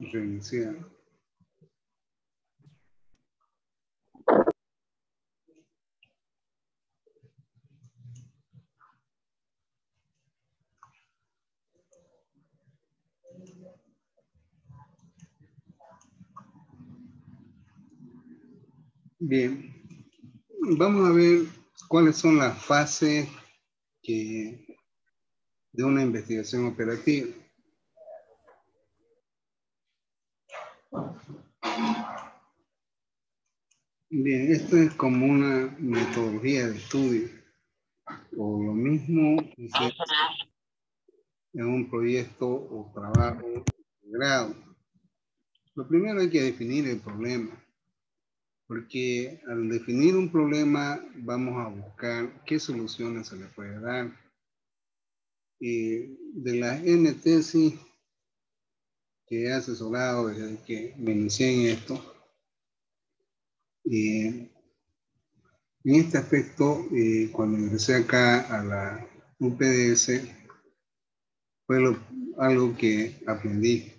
reiniciar. Bien, vamos a ver cuáles son las fases que, de una investigación operativa. Bien, esto es como una metodología de estudio, o lo mismo en un proyecto o trabajo de grado. Lo primero hay que definir el problema porque al definir un problema vamos a buscar qué soluciones se le puede dar. Y de las N tesis que he asesorado desde que me inicié en esto, y en este aspecto, eh, cuando ingresé acá a la UPDS, fue algo que aprendí,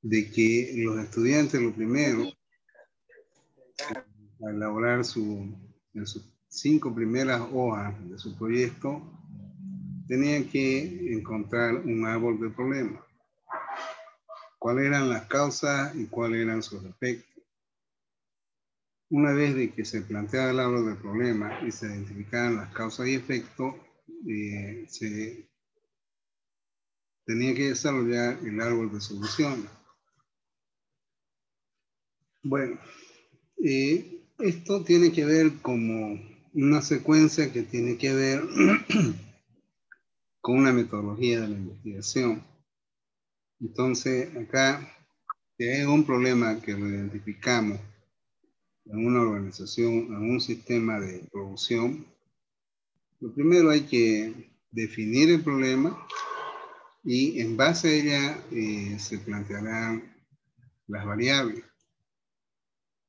de que los estudiantes lo primero a elaborar su, sus cinco primeras hojas de su proyecto, tenía que encontrar un árbol de problemas. ¿Cuáles eran las causas y cuáles eran sus efectos? Una vez de que se planteaba el árbol de problemas y se identificaban las causas y efectos, eh, se tenía que desarrollar el árbol de soluciones. Bueno, eh, esto tiene que ver como una secuencia que tiene que ver con una metodología de la investigación. Entonces, acá, si hay un problema que lo identificamos en una organización, en un sistema de producción, lo primero hay que definir el problema y en base a ella eh, se plantearán las variables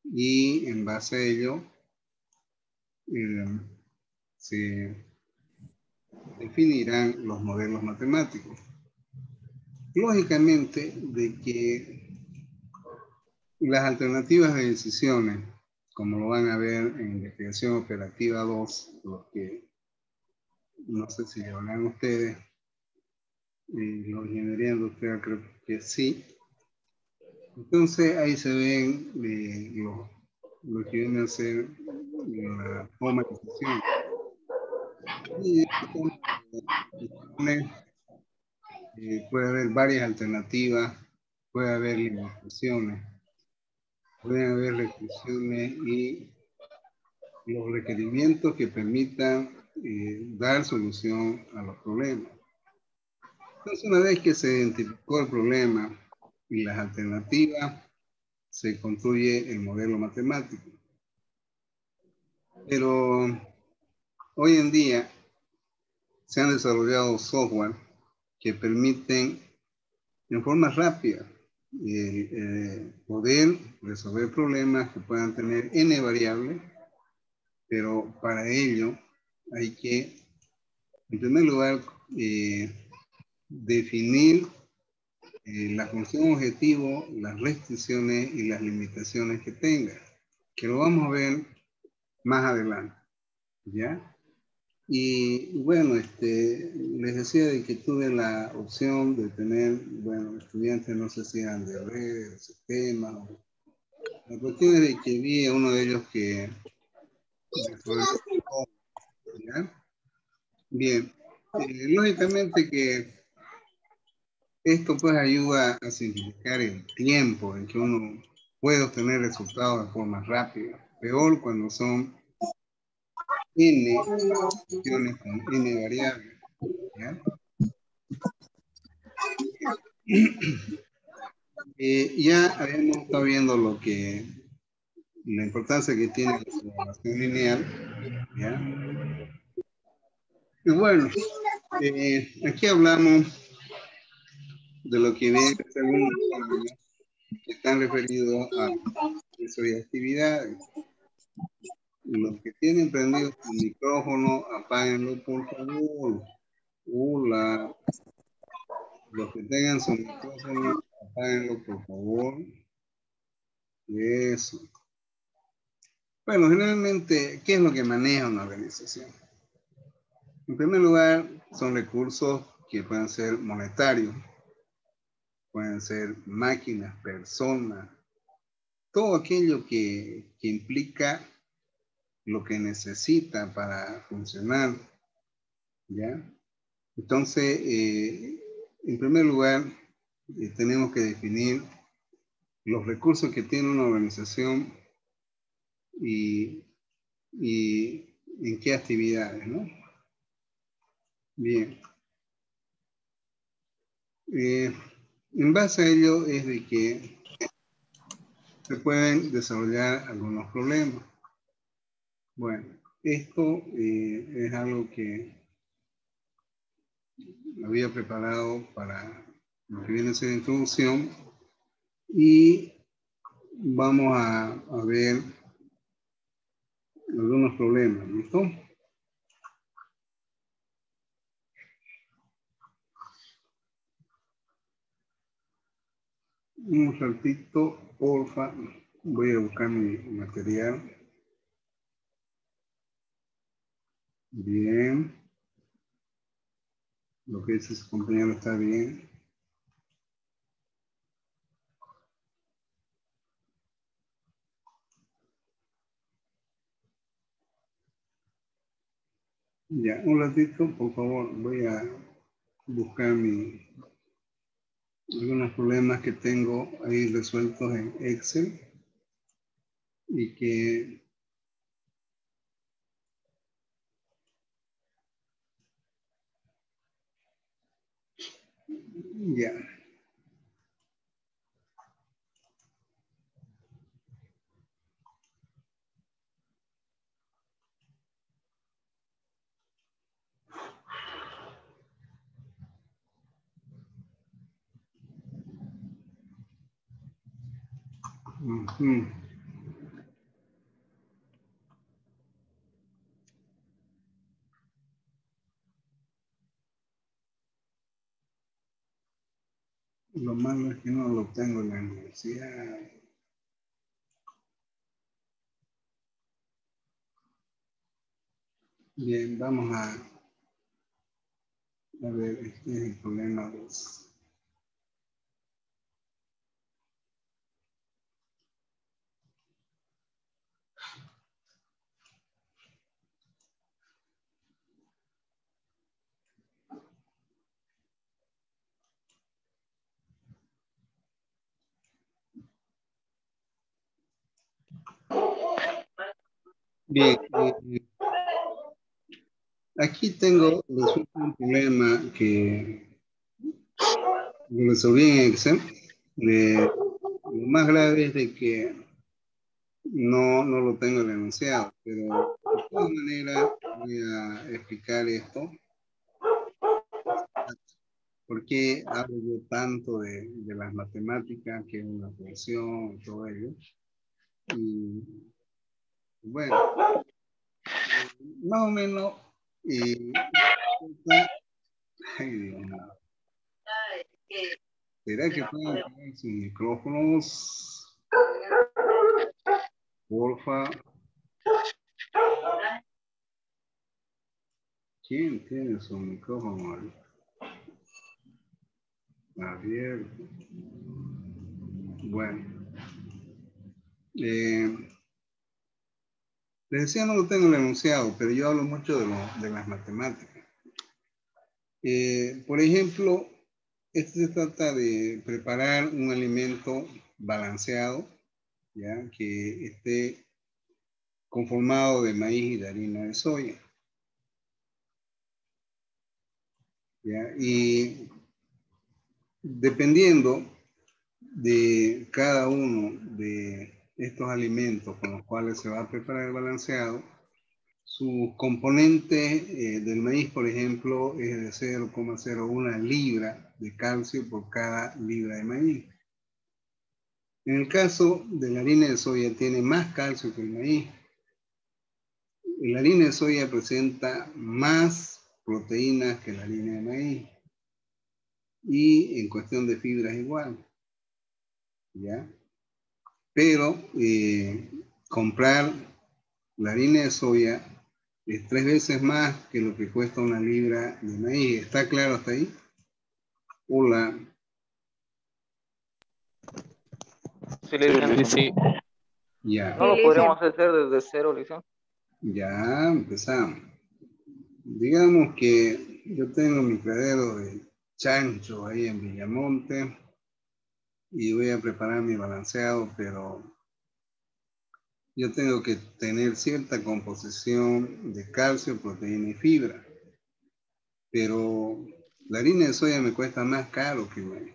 y en base a ello eh, se definirán los modelos matemáticos. Lógicamente, de que las alternativas de decisiones, como lo van a ver en investigación operativa 2, los que no sé si hablan ustedes, y los ingeniería industrial creo que sí, entonces ahí se ven eh, lo, que viene a ser la formalización. Y eh, puede haber varias alternativas, puede haber limitaciones, pueden haber restricciones y los requerimientos que permitan eh, dar solución a los problemas. Entonces, una vez que se identificó el problema, y las alternativas, se construye el modelo matemático. Pero hoy en día se han desarrollado software que permiten en forma rápida eh, eh, poder resolver problemas que puedan tener n variables, pero para ello hay que, en primer lugar, eh, definir la función objetivo, las restricciones y las limitaciones que tenga, que lo vamos a ver más adelante. ¿Ya? Y bueno, este, les decía de que tuve la opción de tener, bueno, estudiantes, no sé si eran de red, de sistema. La cuestión es de que vi a uno de ellos que... Bien, eh, lógicamente que esto pues ayuda a simplificar el tiempo en que uno puede obtener resultados de forma rápida. Peor cuando son n funciones con n variables. ¿ya? Eh, ya habíamos estado viendo lo que la importancia que tiene la programación lineal. ¿ya? Y bueno, eh, aquí hablamos de lo que viene según que están referidos a eso y actividades. Los que tienen prendido su micrófono, apáguenlo por favor. Hola. Los que tengan su micrófono apáguenlo, por favor. Eso. Bueno, generalmente, ¿qué es lo que maneja una organización? En primer lugar, son recursos que pueden ser monetarios, pueden ser máquinas, personas, todo aquello que, que implica lo que necesita para funcionar. ¿Ya? Entonces, eh, en primer lugar, eh, tenemos que definir los recursos que tiene una organización y, en qué actividades, ¿no? Bien. Eh, en base a ello es de que se pueden desarrollar algunos problemas. Bueno, esto es algo que había preparado para lo que viene a ser introducción y vamos a, a ver algunos problemas, ¿listo? Un ratito, porfa, voy a buscar mi material. Bien. Lo que dice su compañero está bien. Ya, un ratito, por favor, voy a buscar mi, algunos problemas que tengo ahí resueltos en Excel y que Ya. Lo es que no lo tengo en la universidad. Bien, vamos a, a ver, este es el problema 2. Bien, eh, aquí tengo un problema que resolví en Excel. lo más grave es de que no, no lo tengo denunciado, pero de todas maneras voy a explicar esto. ¿Por qué hablo yo tanto de, de las matemáticas, que es una función y todo ello? Y bueno, más o menos, eh, ay Dios mío. ¿Será que pueden poner sus micrófonos? Porfa. ¿Quién tiene su micrófono abierto? Bueno. Eh, les decía, no lo tengo enunciado, pero yo hablo mucho de, las matemáticas. Eh, por ejemplo, esto se trata de preparar un alimento balanceado, ¿ya? que esté conformado de maíz y de harina de soya. ¿ya? Y dependiendo de cada uno de estos alimentos con los cuales se va a preparar el balanceado, sus componentes eh, del maíz, por ejemplo, es de 0,01 libra de calcio por cada libra de maíz. En el caso de la harina de soya, tiene más calcio que el maíz. La harina de soya presenta más proteínas que la harina de maíz. Y en cuestión de fibras igual. ¿ya? Pero eh, comprar la harina de soya es tres veces más que lo que cuesta una libra de maíz. ¿Está claro hasta ahí? Hola. Sí, sí, sí. Ya. No lo podríamos hacer desde cero, Liceo. Ya empezamos. Digamos que yo tengo mi cradero de chancho ahí en Villamonte y voy a preparar mi balanceado, pero yo tengo que tener cierta composición de calcio, proteína y fibra. Pero la harina de soya me cuesta más caro que el maíz.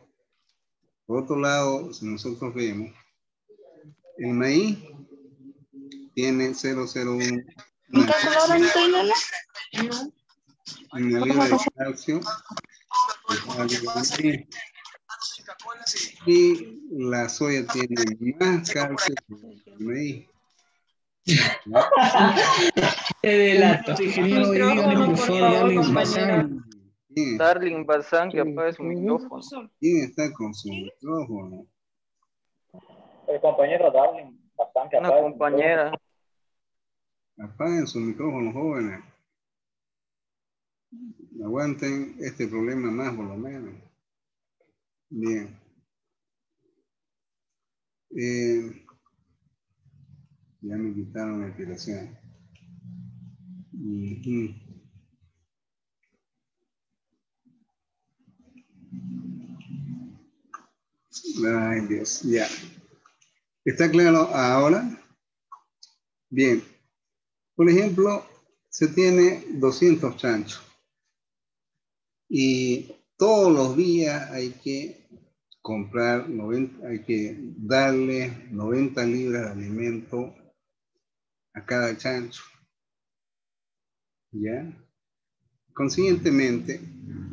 Por otro lado, si nosotros vemos, el maíz tiene 001 ¿En una libra de calcio y la soya tiene más calcio que el maíz. Te delato. ¿Quién, Darling Bazán, que apague su micrófono. quién está con su micrófono? El compañero Darling, bastante Una compañera. Apaguen su micrófono, jóvenes. Aguanten este problema más, por lo menos. Bien. Eh, ya me quitaron la inspiración. Ujú. Ay, Dios, ya. ¿Está claro ahora? Bien. Por ejemplo, se tiene 200 chanchos y todos los días hay que comprar 90, hay que darle 90 libras de alimento a cada chancho. ¿Ya? Consiguientemente,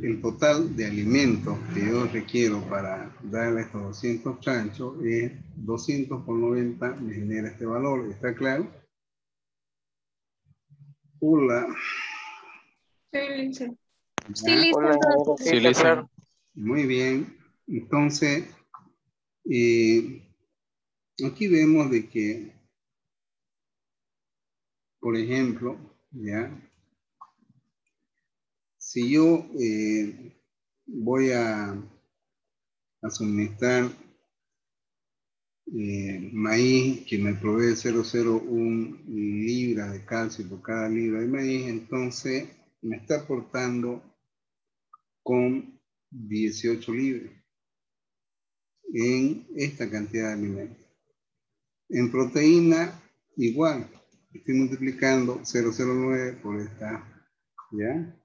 el total de alimentos que yo requiero para darle estos 200 chanchos es 200 por 90 me genera este valor. ¿Está claro? Hola. Sí, listo. Sí, listo. Hola, profe. sí, claro. Muy bien. Entonces, eh, aquí vemos de que, por ejemplo, ya, si yo eh, voy a, a suministrar eh, maíz que me provee 001 libras de calcio por cada libra de maíz, entonces me está aportando con 18 libras en esta cantidad de alimentos. En proteína, igual, estoy multiplicando 009 por esta, ¿ya?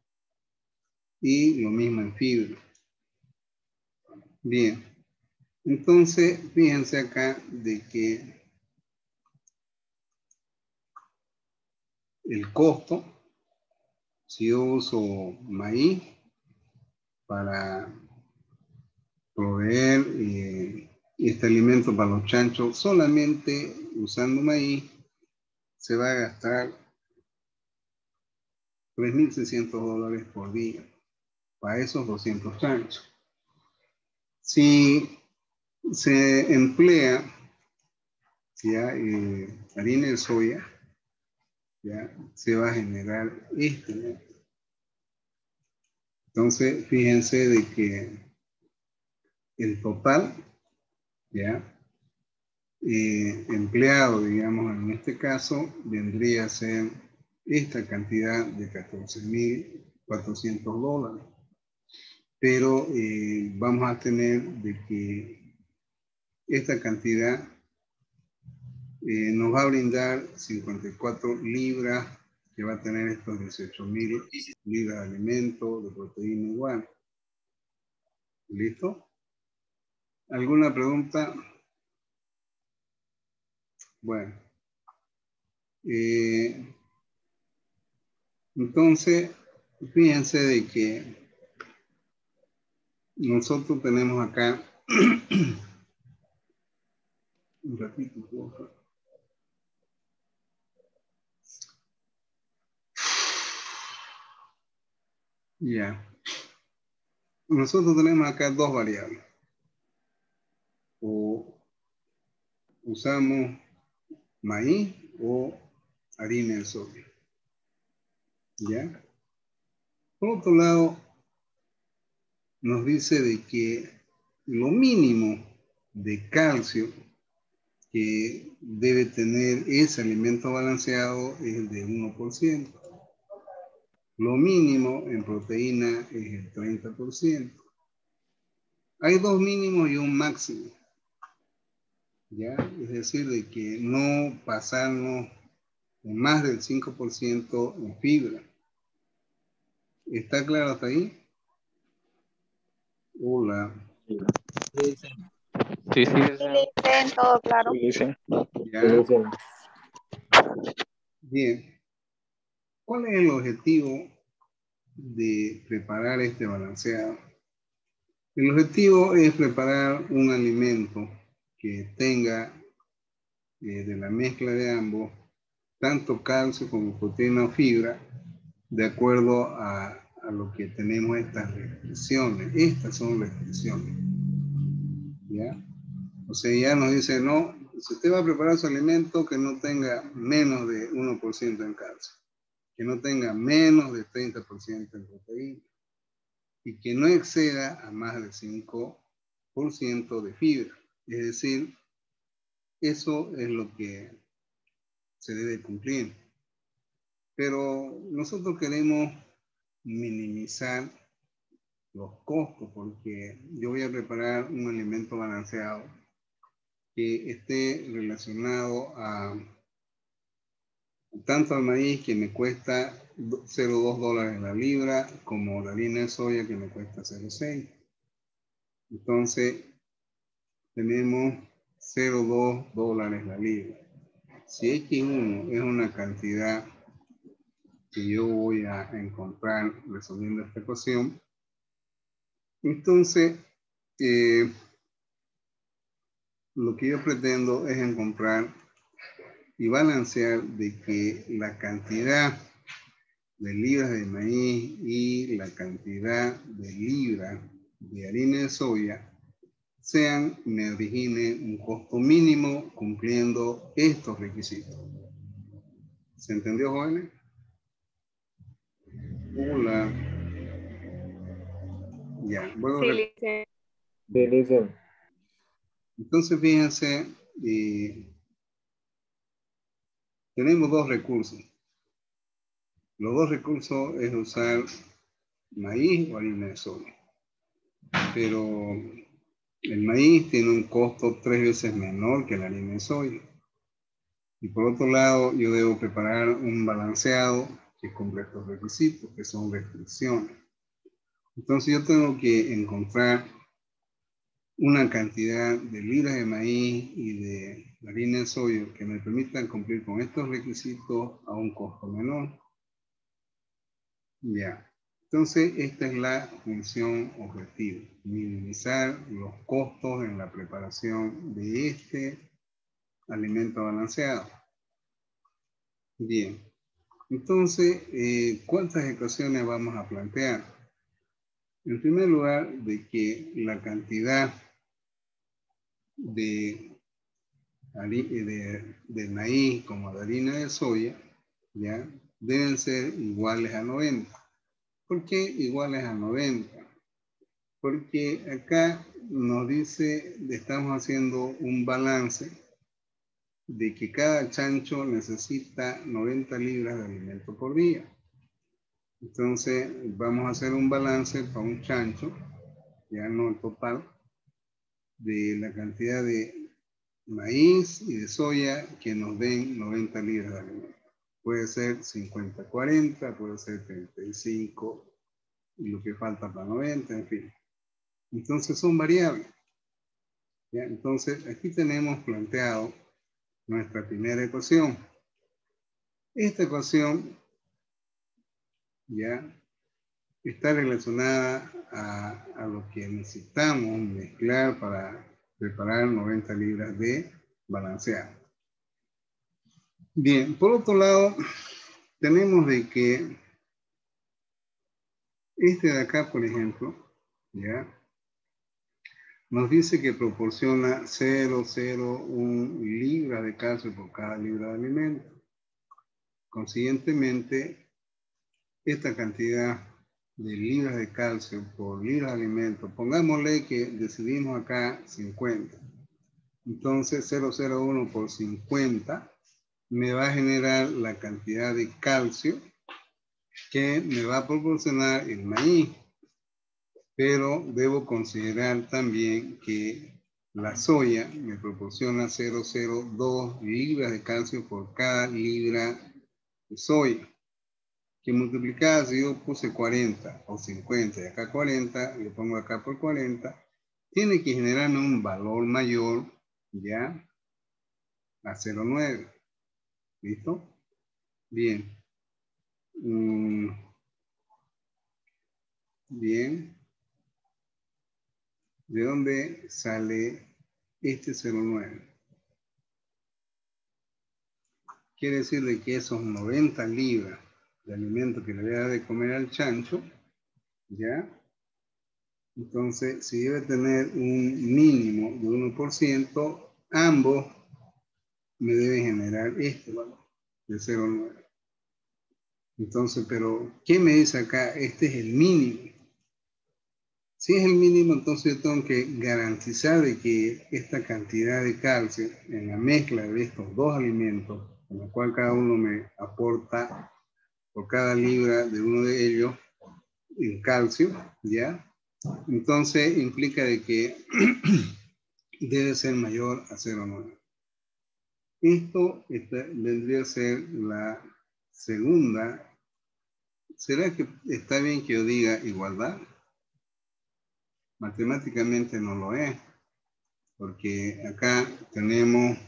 Y lo mismo en fibra. Bien, entonces fíjense acá de que el costo, si yo uso maíz, para proveer eh, este alimento para los chanchos, solamente usando maíz se va a gastar 3.600 dólares por día para esos 200 chanchos. Si se emplea ya, eh, harina de soya, ya, se va a generar este. Entonces, fíjense de que el total, ¿ya? Eh, empleado, digamos, en este caso, vendría a ser esta cantidad de 14.400 dólares. Pero eh, vamos a tener de que esta cantidad eh, nos va a brindar 54 libras que va a tener estos 18 mil libras de alimento, de proteína igual. ¿Listo? ¿Alguna pregunta? Bueno. Eh, entonces, fíjense de que nosotros tenemos acá un ratito, Ya. Nosotros tenemos acá dos variables. O usamos maíz o harina de soya. ¿Ya? Por otro lado, nos dice de que lo mínimo de calcio que debe tener ese alimento balanceado es el de 1%. Lo mínimo en proteína es el 30%. Hay dos mínimos y un máximo. ¿Ya? Es decir, de que no pasarnos en más del 5% en fibra. ¿Está claro hasta ahí? Hola. Sí, sí. Sí, todo claro. ¿Ya? Bien. ¿Cuál es el objetivo de preparar este balanceado? El objetivo es preparar un alimento que tenga eh, de la mezcla de ambos tanto calcio como proteína o fibra de acuerdo a, a lo que tenemos estas restricciones. Estas son restricciones. ¿Ya? O sea, ya nos dice, no, si usted va a preparar su alimento que no tenga menos de 1% en calcio, que no tenga menos de 30% en proteína y que no exceda a más de 5% de fibra. Es decir, eso es lo que se debe cumplir. Pero nosotros queremos minimizar los costos porque yo voy a preparar un alimento balanceado que esté relacionado a tanto al maíz que me cuesta 0,2 dólares la libra como la harina de soya que me cuesta 0,6. Entonces tenemos 0,2 dólares la libra. Si X1 es una cantidad que yo voy a encontrar resolviendo esta ecuación, entonces eh, lo que yo pretendo es encontrar y balancear de que la cantidad de libras de maíz y la cantidad de libras de harina de soya sean, me origine un costo mínimo cumpliendo estos requisitos. ¿Se entendió, jóvenes? Hola. Ya, bueno. Sí, Entonces, fíjense, eh, tenemos dos recursos. Los dos recursos es usar maíz o harina de soya. Pero el maíz tiene un costo tres veces menor que la harina de soya. Y por otro lado, yo debo preparar un balanceado que cumple estos requisitos, que son restricciones. Entonces yo tengo que encontrar una cantidad de libras de maíz y de harina de soya que me permitan cumplir con estos requisitos a un costo menor. Ya. Entonces, esta es la función objetivo, minimizar los costos en la preparación de este alimento balanceado. Bien, entonces, eh, ¿cuántas ecuaciones vamos a plantear? En primer lugar, de que la cantidad de, de, de maíz como de harina de soya, ¿ya? Deben ser iguales a 90. ¿Por qué iguales a 90? Porque acá nos dice, estamos haciendo un balance de que cada chancho necesita 90 libras de alimento por día. Entonces, vamos a hacer un balance para un chancho, ya no el total, de la cantidad de maíz y de soya que nos den 90 libras de alimento. Puede ser 50-40, puede ser 35 y lo que falta para 90, en fin. Entonces son variables. Entonces aquí tenemos planteado nuestra primera ecuación. Esta ecuación ya está relacionada a, lo que necesitamos mezclar para preparar 90 libras de balanceado. Bien, por otro lado, tenemos de que este de acá, por ejemplo, ¿ya? nos dice que proporciona 0,01 libra de calcio por cada libra de alimento. Consiguientemente, esta cantidad de libras de calcio por libra de alimento, pongámosle que decidimos acá 50. Entonces 0,01 por 50 me va a generar la cantidad de calcio que me va a proporcionar el maíz. Pero debo considerar también que la soya me proporciona 0,02 libras de calcio por cada libra de soya. Que multiplicada, si yo puse 40 o 50 y acá 40, le pongo acá por 40, tiene que generarme un valor mayor, ¿ya? A 0,9. ¿Listo? Bien. Mm. Bien. ¿De dónde sale este 0,9? Quiere decir que esos 90 libras de alimento que le voy a dar de comer al chancho, ¿ya? Entonces, si debe tener un mínimo de 1%, ambos me deben generar este valor de 0,9. Entonces, pero, ¿qué me dice acá? Este es el mínimo. Si es el mínimo, entonces yo tengo que garantizar de que esta cantidad de calcio en la mezcla de estos dos alimentos, en la cual cada uno me aporta por cada libra de uno de ellos el calcio, ¿ya? Entonces implica de que debe ser mayor a 0,9. Esto vendría a ser la segunda. ¿Será que está bien que yo diga igualdad? matemáticamente no lo es, porque acá tenemos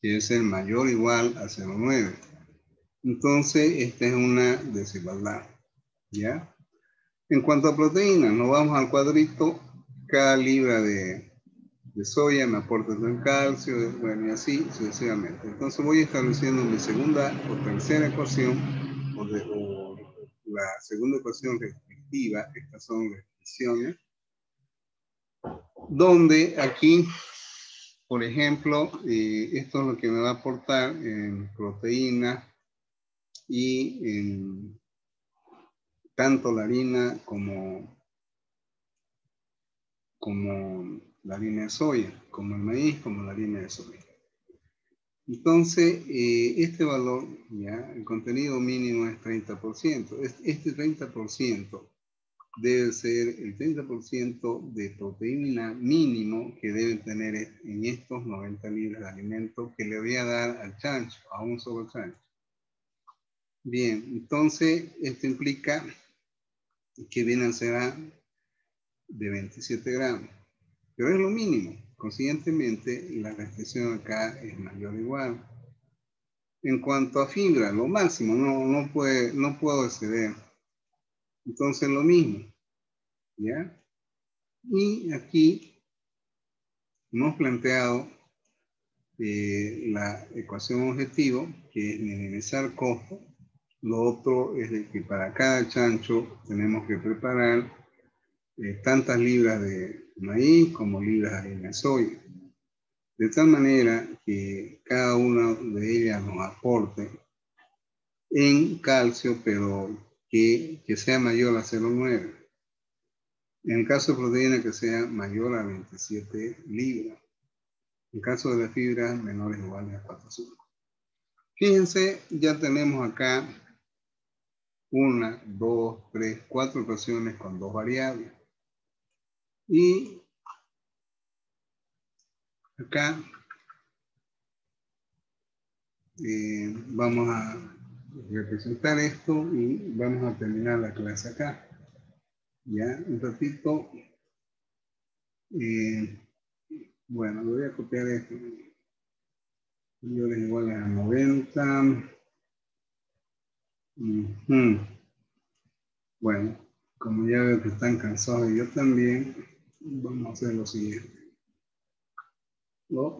que es el mayor o igual a 0,9. Entonces, esta es una desigualdad, ¿ya? En cuanto a proteínas, nos vamos al cuadrito, cada libra de, soya me aporta el calcio, bueno, y así sucesivamente. Entonces voy estableciendo mi segunda o tercera ecuación, o, de, o la segunda ecuación restrictiva, estas son restricciones, donde aquí, por ejemplo, eh, esto es lo que me va a aportar en proteína y en tanto la harina como, como la harina de soya, como el maíz, como la harina de soya. Entonces, eh, este valor, ya, el contenido mínimo es 30%. Este 30% debe ser el 30% de proteína mínimo que deben tener en estos 90 libras de alimento que le voy a dar al chancho, a un solo chancho. Bien, entonces esto implica que vienen será de 27 gramos, pero es lo mínimo. Consiguientemente, la restricción acá es mayor o igual. En cuanto a fibra, lo máximo, no, no, puede, no puedo exceder entonces lo mismo. ¿Ya? Y aquí hemos planteado eh, la ecuación objetivo, que es minimizar costo. Lo otro es que para cada chancho tenemos que preparar eh, tantas libras de maíz como libras de harina de soya. De tal manera que cada una de ellas nos aporte en calcio, pero que, sea mayor a 0,9. En el caso de proteína, que sea mayor a 27 libras. En caso de las fibras, menores o iguales a 4 Fíjense, ya tenemos acá una, dos, tres, cuatro ecuaciones con dos variables. Y acá eh, vamos a representar esto y vamos a terminar la clase acá. Ya, un ratito. Eh, bueno, voy a copiar esto. Yo les igual a 90. Uh -huh. Bueno, como ya veo que están cansados y yo también, vamos a hacer lo siguiente. ¿No?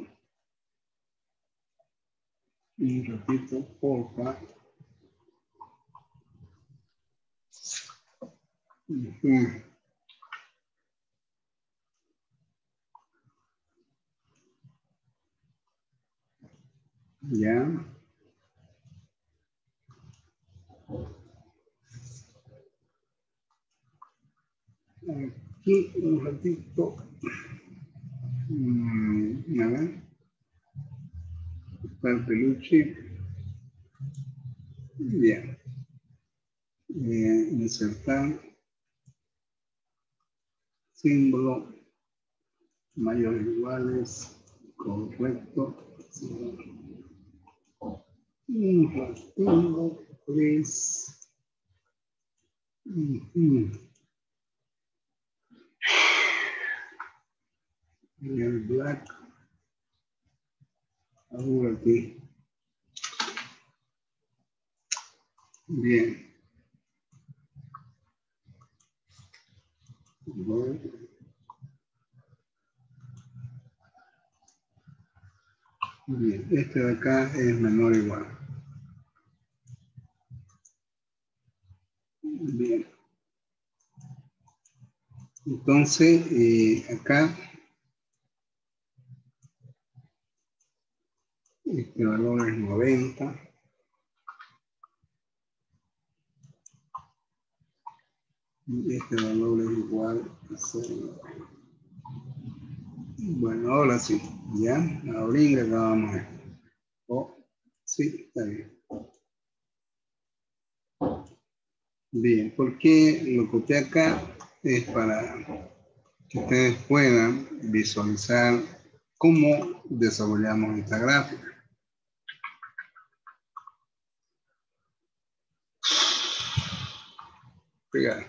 Y repito, porfa. Uh -huh. Ya. Aquí un ratito. A ver. Está el peluche. Bien. Eh, insertar símbolo mayores iguales correcto un ratito pues el black ahora aquí bien Bueno. Bien, este de acá es menor o igual. Bien. Entonces, eh, acá, este valor es 90. Y este valor es igual a 0. Bueno, ahora sí, ya, ahora acabamos esto. Oh, sí, está bien. Bien, ¿por qué lo copié acá? Es para que ustedes puedan visualizar cómo desarrollamos esta gráfica. Pegar.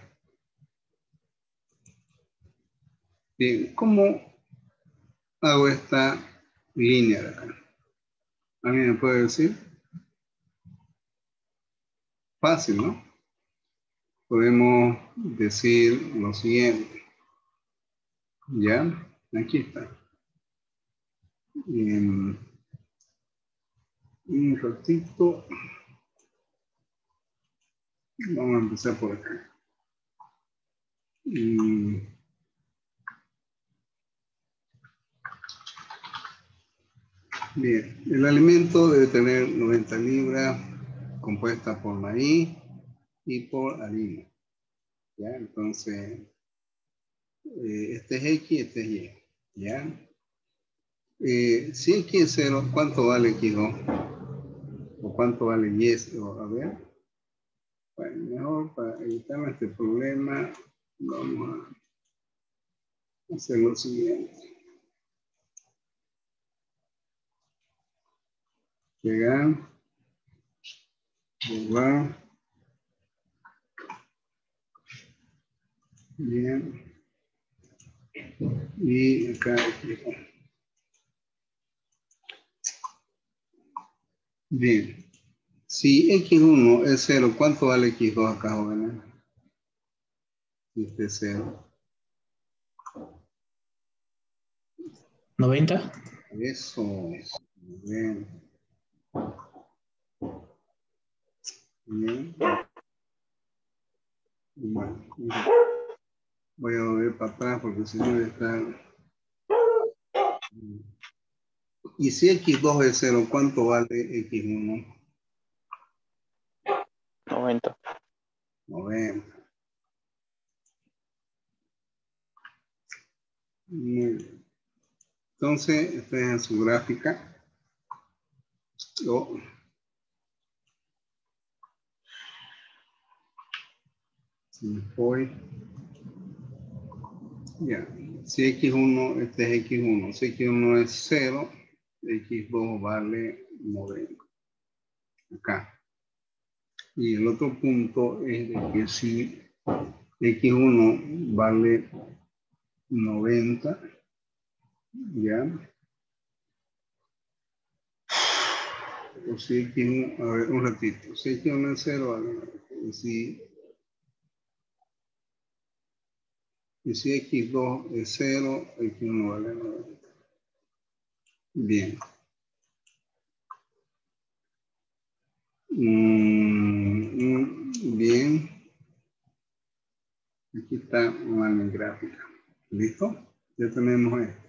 Bien, ¿cómo hago esta línea de acá? ¿Alguien me puede decir? Fácil, ¿no? Podemos decir lo siguiente. ¿Ya? Aquí está. un ratito. Vamos a empezar por acá. Bien, el alimento debe tener 90 libras compuesta por maíz y por harina. ¿Ya? Entonces, eh, este es X, este es Y. ¿Ya? Eh, si X es 0, ¿cuánto vale X2? ¿O cuánto vale Y? A ver. Bueno, mejor para evitar este problema, vamos a hacer lo siguiente. Llegar. Jugar. Bien. Y acá Bien. Si X1 es 0, ¿cuánto vale X2 acá, jóvenes? Este es 0. 90. Eso. Bien. Bien. Bueno, voy a volver para atrás porque si no está... Y si X2 es 0, ¿cuánto vale X1? 90. 90. Muy bien. Entonces, esta es su gráfica. Oh. voy. Ya. Si X1, este es X1. Si X1 es 0, X2 vale 90. Acá. Y el otro punto es de que si X1 vale 90, ¿ya? o si X1, a ver, un ratito, si X1 es 0, vale, si, y si X2 es 0, X1 vale 90. Bien. Mm, bien. Aquí está una gráfica. ¿Listo? Ya tenemos esto.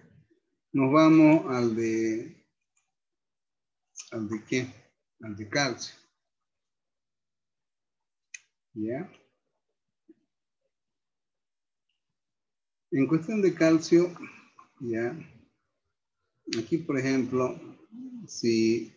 Nos vamos al de al de qué? Al de calcio. ¿Ya? En cuestión de calcio, ya, aquí por ejemplo, si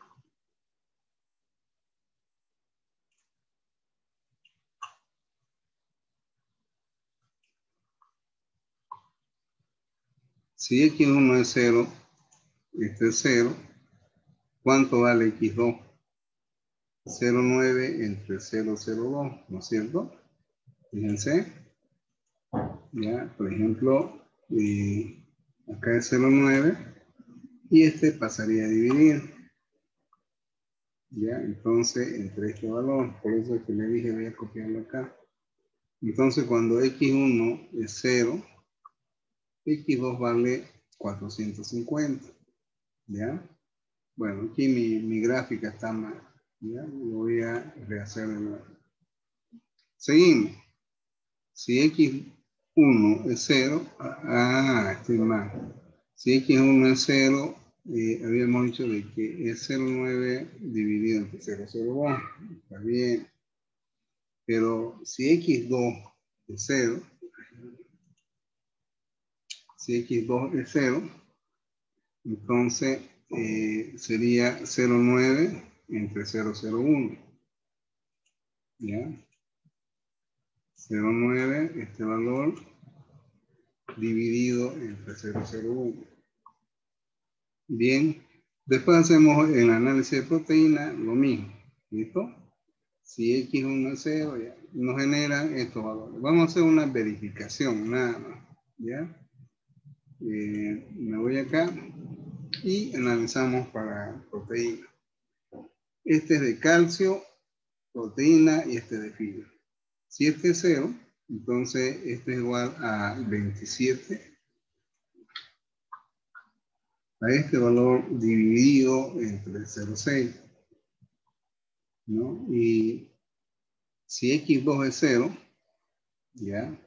si x1 es 0, este es 0, ¿cuánto vale x2? 0,9 entre 0,02, ¿no es cierto? Fíjense. Ya, por ejemplo, eh, acá es 0,9 y este pasaría a dividir. Ya, entonces, entre este valor, por eso es que le dije voy a copiarlo acá. Entonces, cuando x1 es 0, x2 vale 450. ¿Ya? Bueno, aquí mi, mi gráfica está mal. ¿Ya? Lo voy a rehacer de nuevo. Seguimos. Si x1 es 0, ah, estoy mal. Si x1 es 0, eh, habíamos dicho de que es 0,9 dividido entre 0,01. Está bien. Pero si x2 es 0, si x2 es 0, entonces eh, sería 0,9 entre 0,01. ¿Ya? 0,9, este valor, dividido entre 0,01. Bien, después hacemos el análisis de proteína, lo mismo. ¿Listo? Si X1 es 0, ya, nos generan estos valores. Vamos a hacer una verificación, nada más. ¿Ya? Eh, me voy acá y analizamos para proteína. Este es de calcio, proteína y este de fibra. Si este es 0, entonces este es igual a 27 a este valor dividido entre 0,6. ¿no? Y si x2 es 0, ¿ya?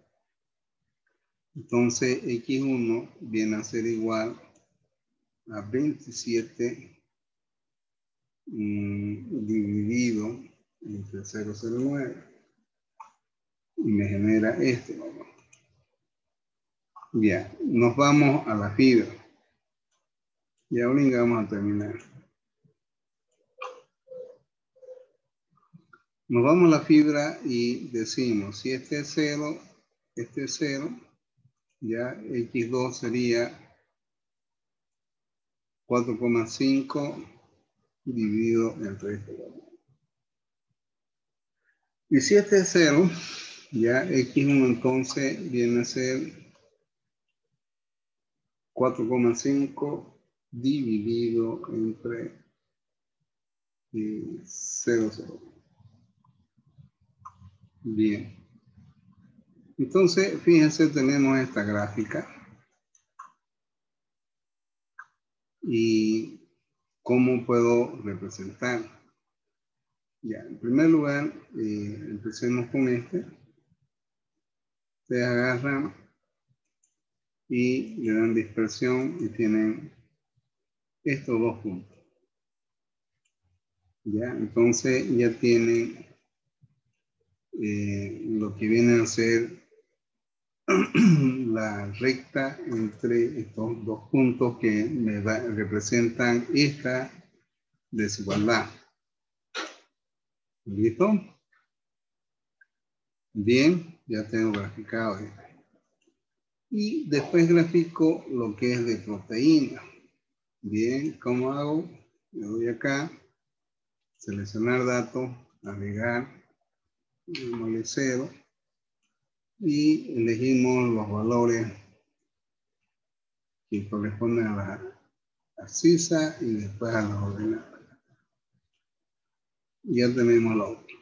Entonces x1 viene a ser igual a 27 mm, dividido entre 0,09 y me genera este valor. Ya, nos vamos a la fibra. Y ahora vamos a terminar. Nos vamos a la fibra y decimos, si este es 0, este es 0, ya x2 sería 4,5 dividido entre este valor. Y si este es 0, ya x1 entonces viene a ser 4,5 dividido entre 0, 0. Bien. Entonces, fíjense, tenemos esta gráfica. ¿Y cómo puedo representar? Ya, en primer lugar, eh, empecemos con este. Se agarran y le dan dispersión y tienen estos dos puntos. Ya, entonces ya tienen eh, lo que viene a ser la recta entre estos dos puntos que me representan esta desigualdad. ¿Listo? Bien, ya tengo graficado esto. Y después grafico lo que es de proteína. Bien, ¿cómo hago? Me voy acá, seleccionar datos, navegar, démosle cero y elegimos los valores que corresponden a la abscisa y después a las ordenadas. Ya tenemos lo otro.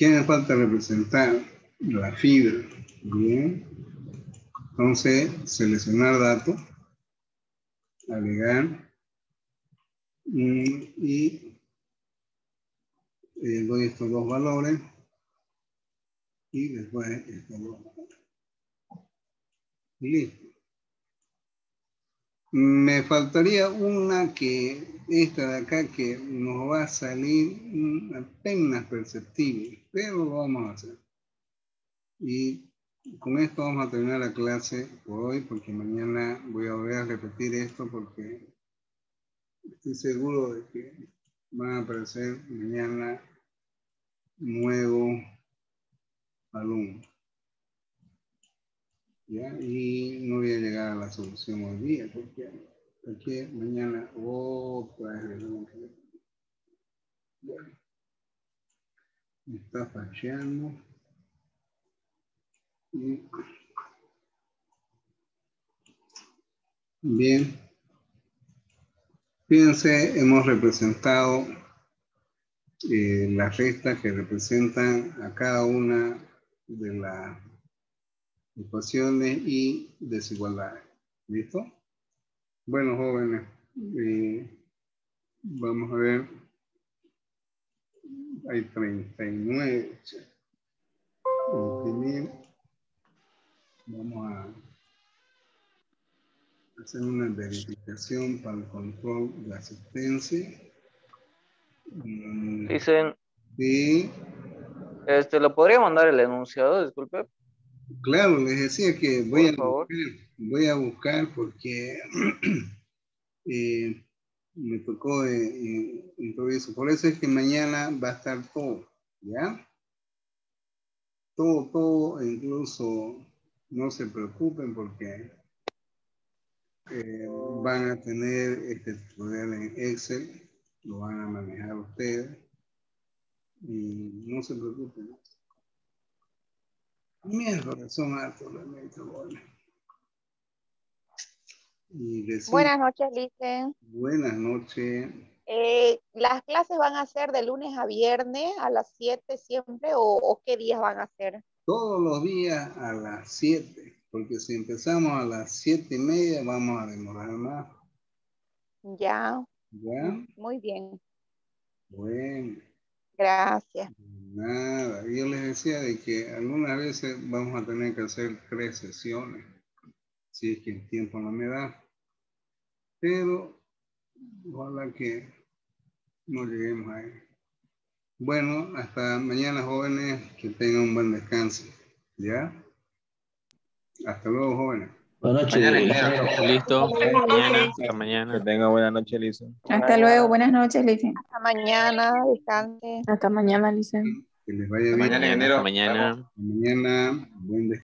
¿Qué me falta representar? La fibra. Bien. Entonces, seleccionar datos, agregar mm, y eh, doy estos dos valores y después esto lo y listo. Me faltaría una que, esta de acá, que nos va a salir apenas perceptible, pero lo vamos a hacer. Y con esto vamos a terminar la clase por hoy, porque mañana voy a volver a repetir esto, porque estoy seguro de que van a aparecer mañana nuevos alumnos. ¿Ya? Y no voy a llegar a la solución hoy día, porque, porque mañana otra vez Bueno, me está fallando. Bien. Fíjense, hemos representado eh, las restas que representan a cada una de las ecuaciones y desigualdades. ¿Listo? Bueno, jóvenes, eh, vamos a ver. Hay 39. Vamos a hacer una verificación para el control de asistencia. Mm, Dicen. Sí. Este, ¿lo podría mandar el enunciado? Disculpe. Claro, les decía que voy, a buscar, voy a buscar porque eh, me tocó eh, improviso. Por eso es que mañana va a estar todo, ¿ya? Todo, todo, incluso no se preocupen porque eh, van a tener este tutorial en Excel, lo van a manejar ustedes y no se preocupen. Miércoles son altos realmente, bueno. Buenas noches, Lice. Buenas noches. Eh, ¿Las clases van a ser de lunes a viernes a las 7 siempre o, o qué días van a ser? todos los días a las 7, porque si empezamos a las 7 y media vamos a demorar más. Ya. ¿Ya? Muy bien. Bueno. Gracias. Nada, yo les decía de que algunas veces vamos a tener que hacer tres sesiones, si es que el tiempo no me da. Pero ojalá que no lleguemos a él. Bueno, hasta mañana jóvenes, que tengan un buen descanso. ¿Ya? Hasta luego jóvenes. Buenas noches. Listo. Mañana, hasta mañana. Que tenga buena noche, Lisa. Hasta luego, buenas noches, Lisa. Hasta mañana, descanse. Hasta mañana, Lisa. Que les vaya bien. Mañana, enero. Hasta mañana. Hasta mañana, buen descanso.